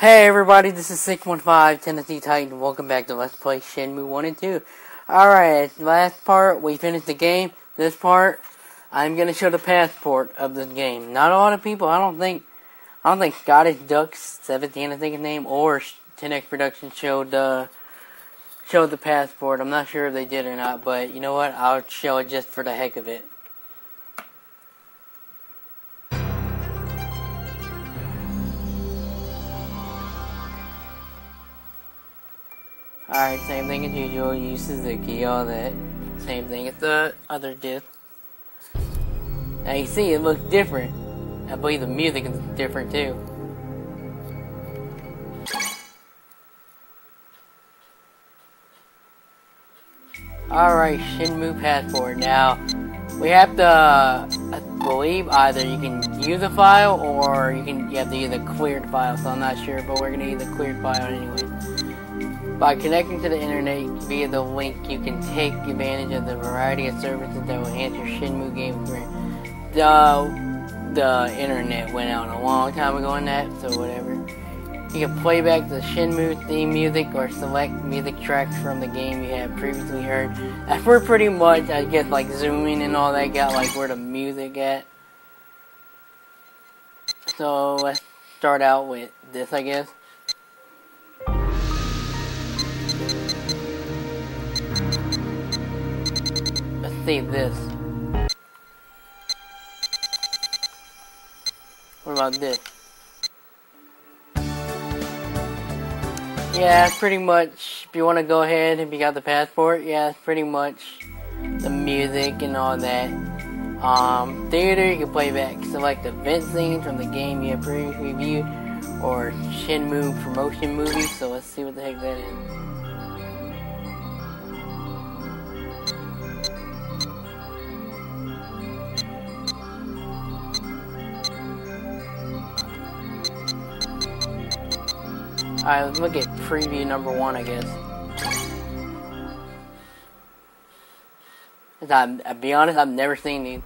Hey everybody, this is 615 Tennessee Titan. Welcome back to Let's Play Shenmue 1 and 2. Alright, last part, we finished the game. This part, I'm gonna show the passport of the game. Not a lot of people, I don't think, I don't think Scottish Ducks, 17 I think his name, or 10X Productions showed, uh, showed the passport. I'm not sure if they did or not, but you know what, I'll show it just for the heck of it. Alright, same thing as usual. Use Suzuki, all that. Same thing as the other disc. Now you see, it looks different. I believe the music is different too. Alright, Shenmue Passport. Now, we have to, I believe, either you can use a file or you can you have to use a cleared file, so I'm not sure, but we're to use a cleared file anyway. By connecting to the internet via the link, you can take advantage of the variety of services that will enhance your Shenmue game experience. The, the internet went out a long time ago on that, so whatever. You can play back the Shenmue theme music or select music tracks from the game you have previously heard. We're pretty much, I guess, like zooming and all that, got like where the music at. So let's start out with this, I guess. This. What about this? Yeah, pretty much, if you want to go ahead, if you got the passport, yeah, pretty much the music and all that. Um, theater, you can play back, select event scenes from the game you have previously viewed, or Shenmue promotion movies, so let's see what the heck that is. Alright, look at preview number one, I guess. i I'll uh, be honest, I've never seen these.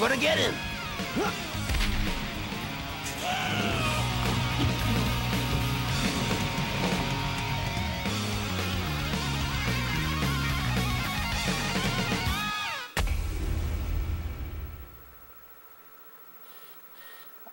I'm gonna get him!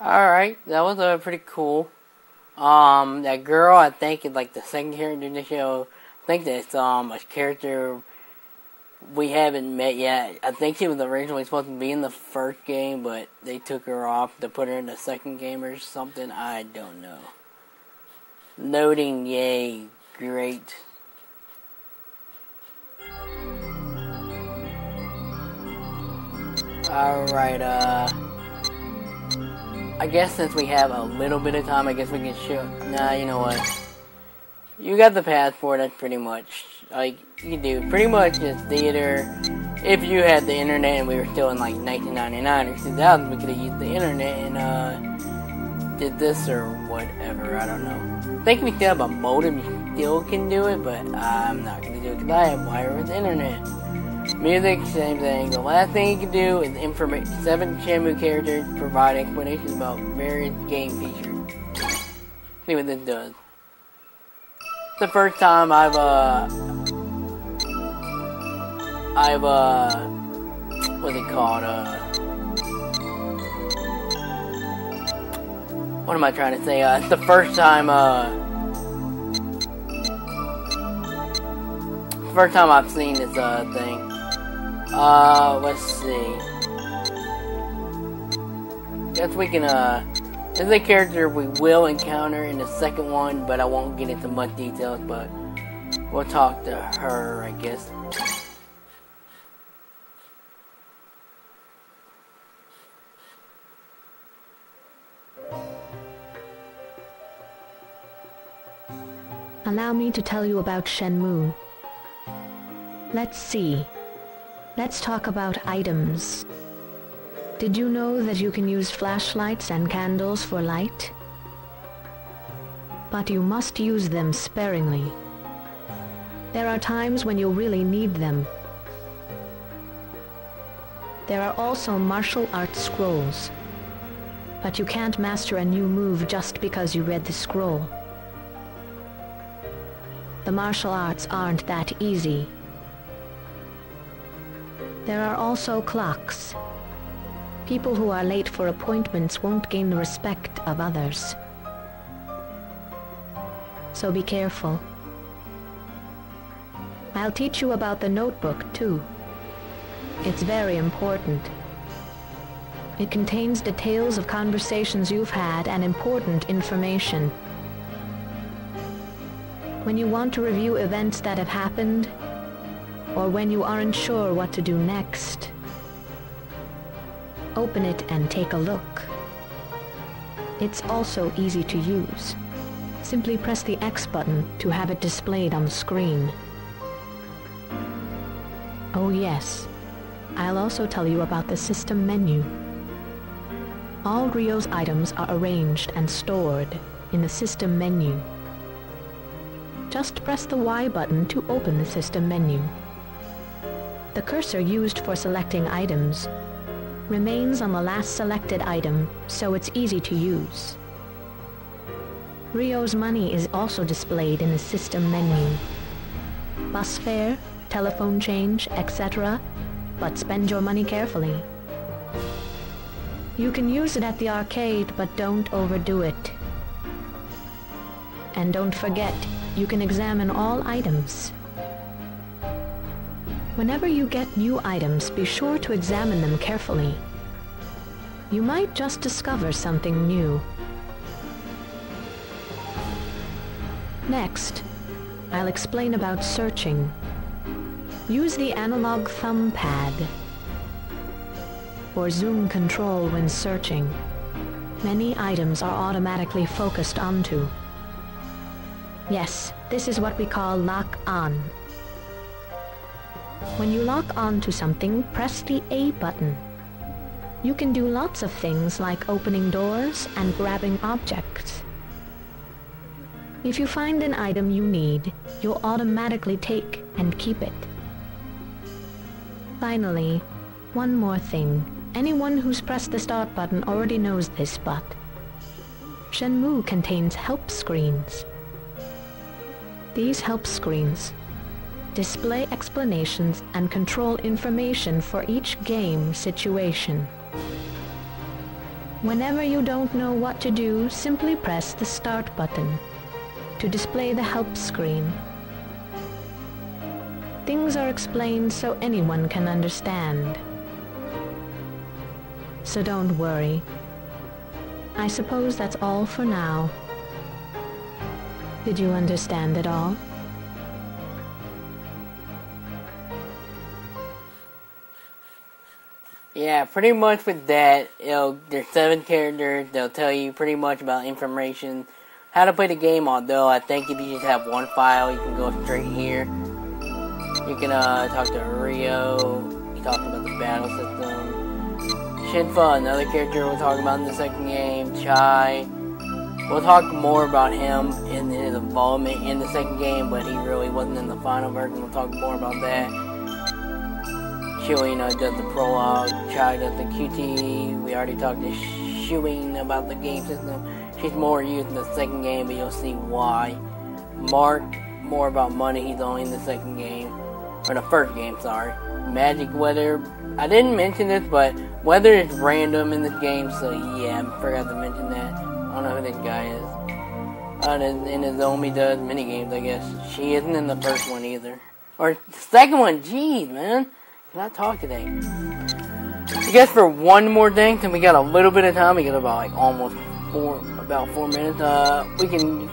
Alright, that was uh, pretty cool. Um, that girl, I think, is like the second character in the show. I think that's um a character we haven't met yet. I think she was originally supposed to be in the first game, but they took her off to put her in the second game or something. I don't know. Loading, yay, great. Alright, uh. I guess since we have a little bit of time, I guess we can show. Nah, you know what? You got the passport, that's pretty much like you do pretty much just theater. If you had the internet and we were still in like 1999 or 2000, we could have used the internet and uh, did this or whatever. I don't know. I think we still have a modem. You still can do it, but I'm not gonna do it because I have wireless internet. Music, same thing. The last thing you can do is information. Seven Shenmue characters provide explanations about various game features. See what this does. The first time I've uh I've, uh, what's it called, uh, what am I trying to say, uh, it's the first time, uh, first time I've seen this, uh, thing. Uh, let's see. Guess we can, uh, this is a character we will encounter in the second one, but I won't get into much details, but we'll talk to her, I guess. Allow me to tell you about Shenmue. Let's see. Let's talk about items. Did you know that you can use flashlights and candles for light? But you must use them sparingly. There are times when you really need them. There are also martial arts scrolls. But you can't master a new move just because you read the scroll. The martial arts aren't that easy. There are also clocks. People who are late for appointments won't gain the respect of others. So be careful. I'll teach you about the notebook, too. It's very important. It contains details of conversations you've had and important information. When you want to review events that have happened, or when you aren't sure what to do next, open it and take a look. It's also easy to use. Simply press the X button to have it displayed on the screen. Oh yes, I'll also tell you about the system menu. All Ryo's items are arranged and stored in the system menu. Just press the Y button to open the system menu. The cursor used for selecting items remains on the last selected item, so it's easy to use. Ryo's money is also displayed in the system menu. Bus fare, telephone change, etc., but spend your money carefully. You can use it at the arcade, but don't overdo it. And don't forget, you can examine all items. Whenever you get new items, be sure to examine them carefully. You might just discover something new. Next, I'll explain about searching. Use the analog thumb pad or zoom control when searching. Many items are automatically focused onto. Yes, this is what we call lock on. When you lock on to something, press the A button. You can do lots of things like opening doors and grabbing objects. If you find an item you need, you'll automatically take and keep it. Finally, one more thing. Anyone who's pressed the start button already knows this, but Shenmue contains help screens. These help screens display explanations and control information for each game situation. Whenever you don't know what to do, simply press the Start button to display the help screen. Things are explained so anyone can understand. So don't worry. I suppose that's all for now. Did you understand it all? Yeah, pretty much with that, you know, there's seven characters. They'll tell you pretty much about information, how to play the game. Although I think if you just have one file, you can go straight here. You can uh, talk to Ryo. He talked about the battle system. Shenhua, another character we'll talk about in the second game. Chai. We'll talk more about him in his involvement in the second game, but he really wasn't in the final version. We'll talk more about that. Shuina does the prologue, Chai does the QT. We already talked to Shuin about the game system. She's more used in the second game, but you'll see why. Mark, more about money. He's only in the second game. Or the first game, sorry. Magic Weather. I didn't mention this, but weather is random in this game, so yeah, I forgot to mention that. I don't know who this guy is. Uh, and, Nozomi does mini games, I guess. She isn't in the first one either. Or the second one, jeez, man. Not talk today. I guess for one more thing, since we got a little bit of time, we got about like almost four, about four minutes. Uh, we can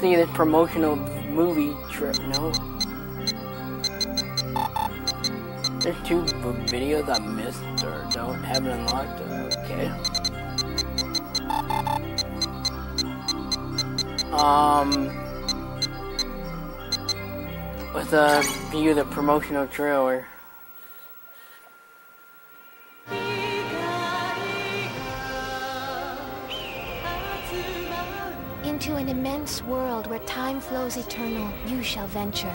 see this promotional movie trip. No, there's two videos I missed or don't have it unlocked. Okay. Um, let's uh view the promotional trailer. Into an immense world where time flows eternal, you shall venture.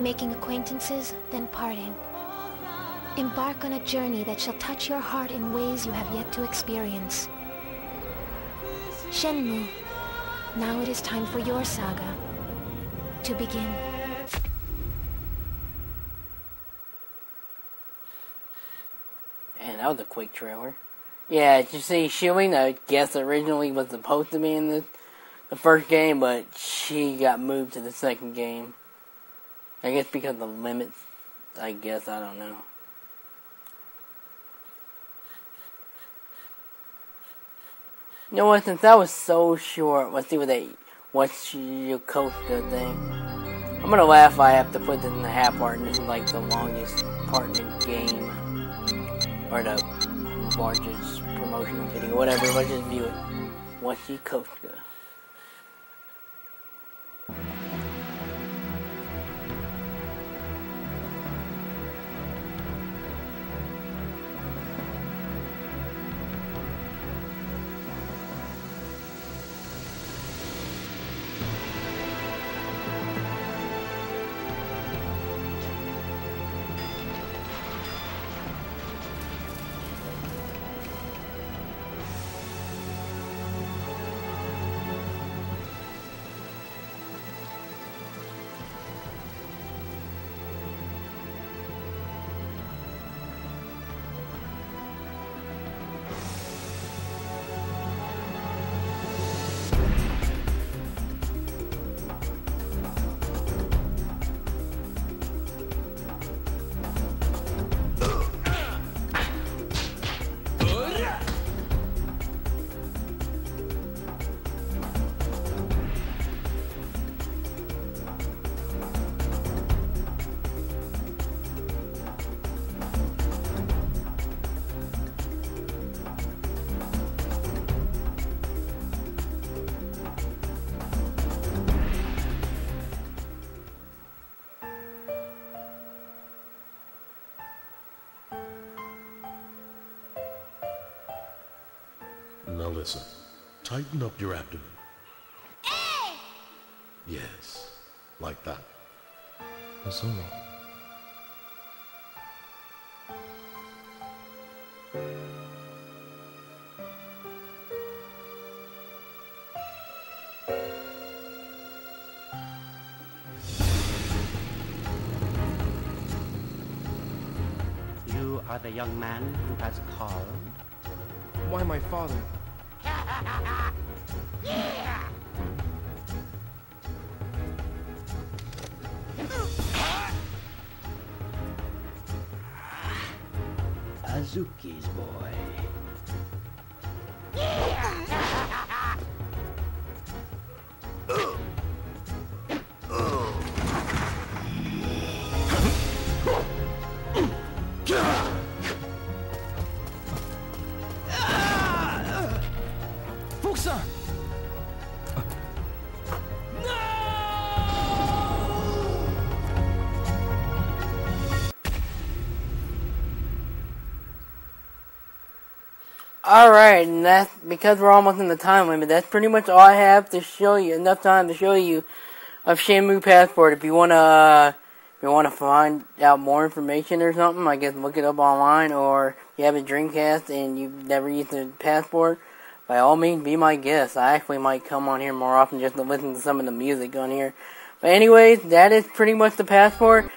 Making acquaintances, then parting. Embark on a journey that shall touch your heart in ways you have yet to experience. Shenmue, now it is time for your saga to begin. And that was a quick trailer. Yeah, you see, Shewing, I guess originally was supposed to be in the, the first game, but she got moved to the second game. I guess because of the limits. I guess, I don't know. You know what, since that was so short, let's see what they, what's your Yokosuka thing. I'm gonna laugh if I have to put this in the half part and this is like the longest part in the game. Or the largest promotional video, whatever, let's just view it. What's Yokosuka? Now listen. Tighten up your abdomen. Yes, like that. Azumi. You are the young man who has called? Why my father? Hazuki's boy. Alright, and that's because we're almost in the time limit. That's pretty much all I have to show you. Enough time to show you of Shenmue Passport. If you wanna, if you wanna find out more information or something, I guess look it up online. Or you have a Dreamcast and you've never used the Passport, by all means, be my guest. I actually might come on here more often just to listen to some of the music on here. But anyways, that is pretty much the Passport.